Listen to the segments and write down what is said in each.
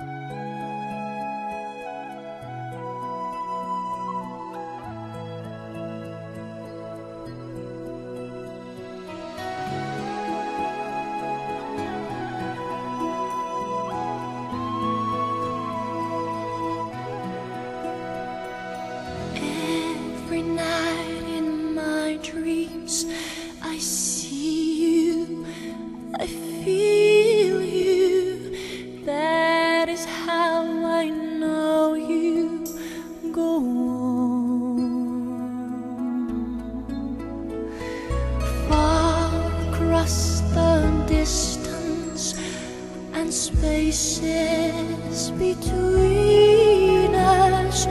Música Far across the distance and spaces between us.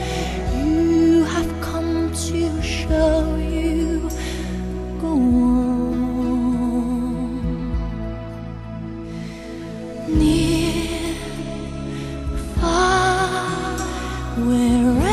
You have come to show you go on. Near, far, wherever